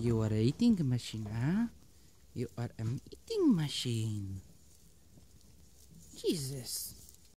You are a eating machine, huh? You are an eating machine. Jesus.